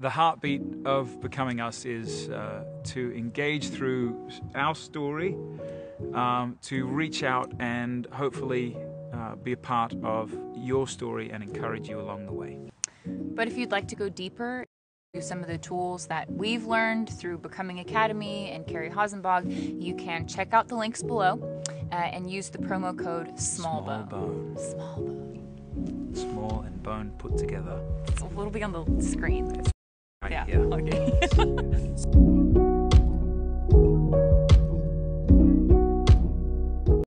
the heartbeat of Becoming Us is uh, to engage through our story, um, to reach out and hopefully uh, be a part of your story and encourage you along the way. But if you'd like to go deeper, through some of the tools that we've learned through Becoming Academy and Carrie Hosenbog, you can check out the links below uh, and use the promo code SMALLBONE. Small bone. Small bone. Small and bone put together. It's a little bit on the screen. Right Yeah. Okay.